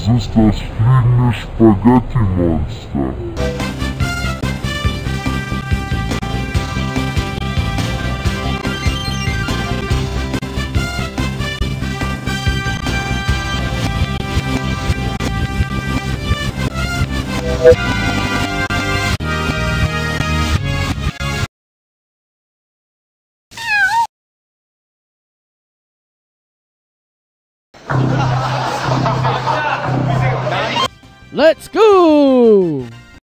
Jesus does Fliegende Spaghetti Monster. Let's go!